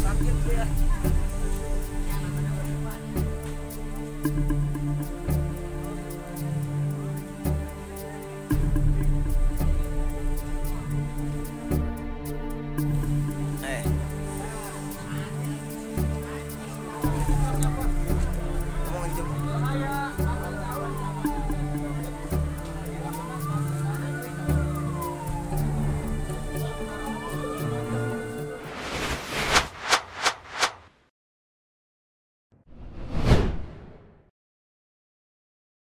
sakit ya